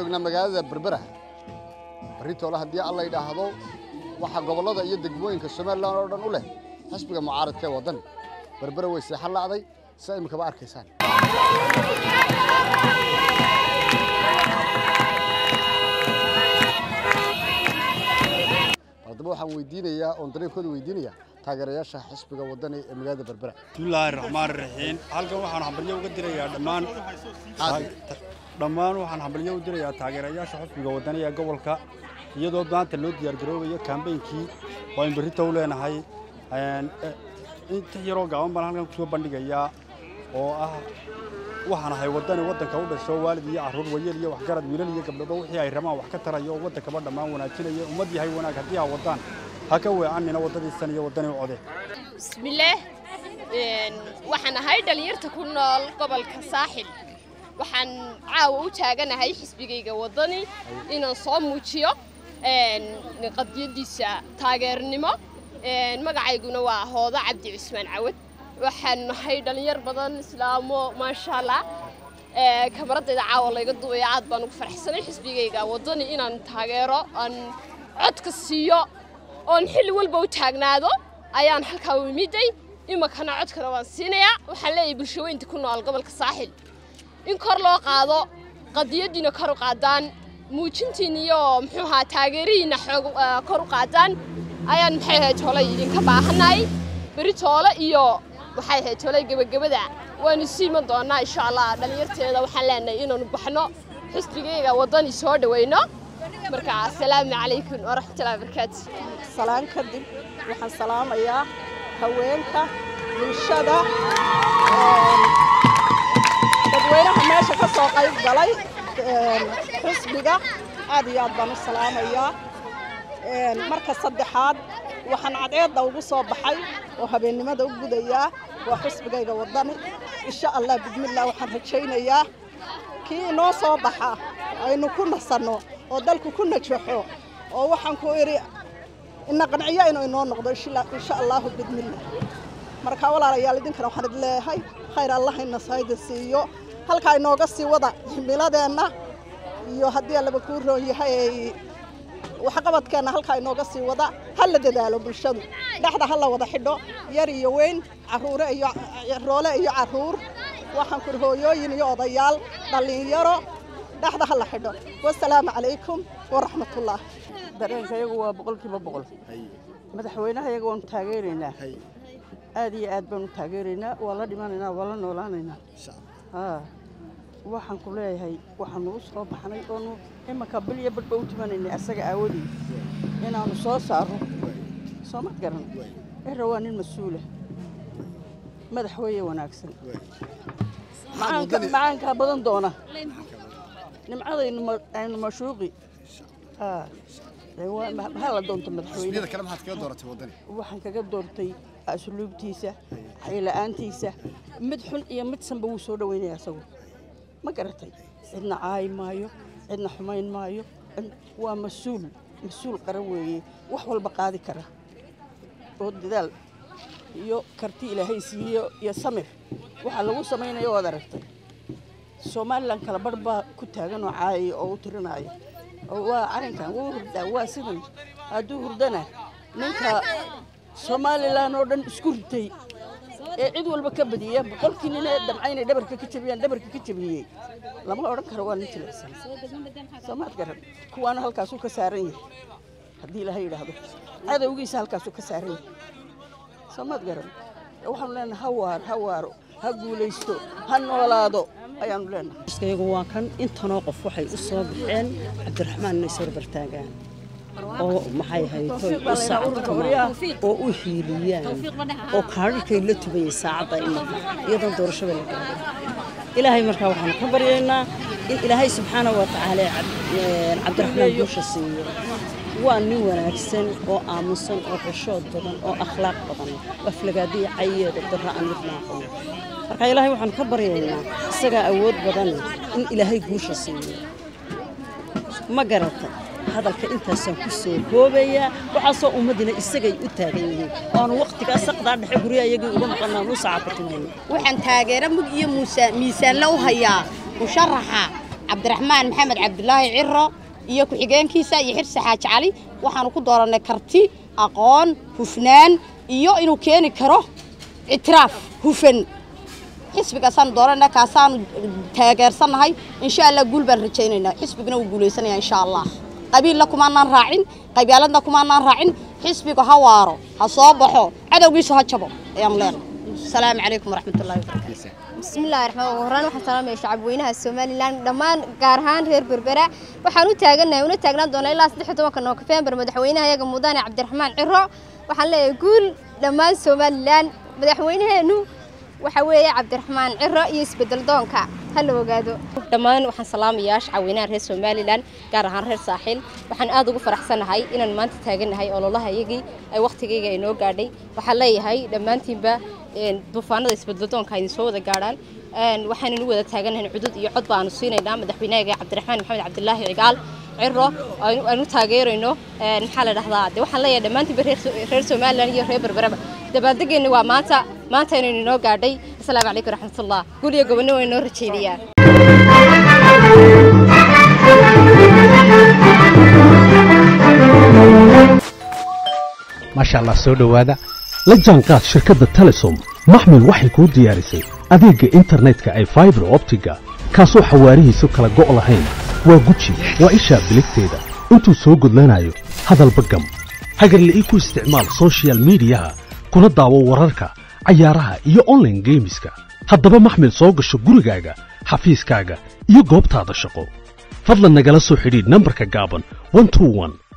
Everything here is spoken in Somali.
joognaa magaalada berbera baritoole haddii alla yidhaahdo waxaa gobollada iyo degmooyinka somalilan oo dhan u leh xisbiga mucaaradka ee waddani berbera way seexan la'day sida iminkaba arkaysaan. Haddaba waxaan weydiinayaa oon dareenkooda weydiinayaa taageerayaasha xisbiga waddani ee magaalada berbera bismillaahi raxmaan raxiim halkan waxaan hambalyo uga dirayaa dhammaan دمان وحن حمل يوم جري يا تاجر يا شخص بيجودني يا جوال كا يدوب دان تلود يا جروب يا كامبين كي وين بريت أوله أنا هاي and تجرو قام بنا عنكم شو بندق يا أو آه وحن هاي ودنا ودنا كود الشوال دي عروض ويا ليه وحجرد ميل ليه قبل ده وحياة رما وحكت ترى يوم ودنا كبر دمان وناتي ليه ومدي هاي ونا كدي يا ودنا هكوي عني نودنا السنة يا ودنا وعده بسم الله وحن هاي دليل القبل كساحل waxaan caawa u taaganahay xisbigayga waddani inaan soo muujiyo qadiyadiisa taageernimo. Magacayguna waa hooda cabdi cusmaan cawad. Waxaan nahay dhallinyar badan islaamo maasha allah kamaradayda caawa layga duubaya aad baan ugu faraxsanay xisbigayga waddani inaan taageero aan codka siiyo oon xilli walba u taagnaado. Ayaan halkaa u imiday iminkana codkana waan siinayaa. Waxaan leeyahay bulshaweynta ku nool gobolka saaxil in kor loo qaado qadiyadiina kor u qaadaan. Muujintiin iyo muxuu ahaa taageerihiina xoog kor u qaadaan. Ayaan maxay ahayd tolay idinka baahannahay beri toole iyo waxay ahayd tolay gebagabada? Waanu sii iman doonaa insha allah dhallinyarteeda waxaan leenahay inaanu baxno. Xisbigayga waddani soo dhawayno. Marka asalaamu calaykum waraxmatullahi wabarakaatu salaan kadib waxaan salaamayaa haweenka bulshada qayb galay xisbiga aad iyo aad baan u salaamayaa marka saddexaad waxaan cadceedda ugu soo baxay oo habeennimada u gudayaa waa xisbigayga waddani insha allah bismillah waxaan rajaynayaa kii inoo soo baxa aynu ku nasanno oo dalku ku najaxo oo waxaan ku idhi ina qanciyo inuu inoo noqdo insha allahu bismillah marka walaalayaal idinkana waxaan idin leeyahay khayr allah ina sayda siiyo halkaa inooga sii wada himiladeenna iyo haddii allaba kuu roon yahay waxqabadkeenna halkaa inooga sii wada ha la dadaalo bulshadu. Dhexda ha la wada xidho yar iyo weyn caruure iyo roole iyo carruur. Waxaan ku hooyooyin iyo odayaal dhallinyaro dhexda ha la xidho. Wasalaamu calaykum waraxmatullah dareenka iyagu waa boqolkiiba boqol. Madaxweynaha iyaga waanu taageeraynaa aad iyo aad baanu taageeraynaa waa la dhimanaynaa waa la noolaanaynaa waxaan ku leeyahay waxaanu u soo baxnay oonu imanka bil iyo badhba u timanaynay asaga aawadii inaanu soo saaro soo ma garan era waa nin mas-uula madaxweeye wanaagsan macaankaa badan doona nimcadaynu aynu mashuuqi hala doonto madaxweyne. Waxaan kaga doortay asluubtiisa xayla'aantiisa mid xun iyo mid sanba wuu soo dhoweynaya asagu. Ma garatay? Cidna caayi maayo cidna xumayn maayo. Waa mas'uul mas'uul qaran weeye. Wax walba qaadi kara. Oo dadaal iyo karti ilaahay siiyo iyo samir. Waxaa lagu samaynayo waad aragtay. Somalilan kala barh baa ku taagan oo caayaya oo u tirinaayo waa arrinkan wuu hurdaa waa sidan hadduu hurdana ninka somalilan oo dhan isku ritay ee cid walba ka badiyaya boqolkii nin ee damcaynay dhabarka ka jabiyaan dhabarka ka jabiyey. Lama odhan karo waa nin jilicsan. Soomaad garan kuwaana halkaasuu ka saaran yahay. Haddii ilaahay yidhaahdo cadowgiisa halkaasuu ka saaran yahay. Soomaad garan waxaanu leenahay ha waar ha waaro ha guulaysto ha noolaado ayaanu leenahay iskayagu waa kan intanoo qof waxay u soo baxeen cabdiraxmaan inay soo bartaagaan oo maxay haytoy u sacabtamaan oo u hiiliyaan oo kaadhirkay la tubayay saacadda imaka iyadoon doorashada la gaaray ilaahay markaa waxaanu ka baryaynaa in ilaahay subxaana wa tacaala cabdiraxmaan guusha siiyo waa nin wanaagsan oo aamusan oo xishood badan oo akhlaaq badan aflagaadiya cayeeda darra aan midna aqoon marka ilaahay waxaanu ka baryaynaa isagaa awood badan in ilaahay guusha siiyo. Ma garata hadalka intaasaan ku soo koobayaa? Waxaasoo ummaddina isagay u taagan yihiin. Oanu wakhtigaa saqdaa dhexe guryaha iyagii uga maqannaa nuu sacabatumayno waxaan taageero mug iyo miisaanla u hayaa musharaxa cabdiraxmaan maxamed cabdulaahi ciro iyo ku-xigeenkiisa iyo xirsi xaaji cali waxaanu ku doorannay karti aqoon hufnaan iyo inuu keeni karo ictiraaf hufan xisbigaasaanu dooranna kaasaanu taageersannahay insha allah guul baan rajaynaynaa xisbiguna wuu guulaysanaya insha allah qabiilla kumaanaan raacin qabyaaladna kumaanaan raacin xisbiga ha waaro ha soo baxo cadowgiisu ha jabo ayaanu leenahay asalaamu calaykum waraxmatullahi wabarakaatu bismillahi raxmaan horaan waxaan salaamaya shacab weynaha somalilan dhammaan gaar ahaan reer berbera waxaan u taagannahay una taagnaan doonaa ilaa saddex iyo tobanka noofembar madaxweynaha iyaga mudane cabdiraxmaan ciro waxaan leeyahay guul dhammaan somalilan madaxweynaheenu waxa weeye cabdiraxmaan ciro iyo isbeddel doonka. Ha la ogaado. Dhammaan waxaan salaamayaa shacabweynaha reer somalilan gaar ahaan reer saaxiil waxaan aad ugu faraxsanahay inaan maanta taagannahay ololaha iyagii ay wakhtigayga ay noo gaadhay. Waxaan leeyahay dhammaantiinba duufaanada isbedeladoonka idin soo wada gaadhaan. Waxaannu wada taagannahay cudud iyo cod baanu siinaynaa. Madaxweynahaga cabdiraxmaan maxamed cabdilaahi cigaal ciro aanu taageerayno. Maxaa la dhahdaa de waxaan leeyahay dhammaantiinba reer somalilan iyo reer berberaba dabaaldegeenna waa maanta maanta inaynu inoo gaadhay. Asalaamu calaykum raxmatullah guul iyo gobonno way inoo rajeynayaan maasha allah soo dhowaada. La jaanqaad shirkadda telesom. Maxmil waxay kuu diyaarisay adeegga internetka ay faibar optiga. Kaasoo xawaarihiisu kala go' lahayn. Waa guji waa ishaa biligteeda. Intuu soo gudlanayo hadalba gam. Hagarle ii ku isticmaal sochial midiyaha kuna daawo wararka cayaaraha iyo onlaine geemiska haddaba maxmil soo gasho gurigaaga xafiiskaaga iyo goobtaada shaqo. Fadlan nagala soo xidhiidh nambarka gaaban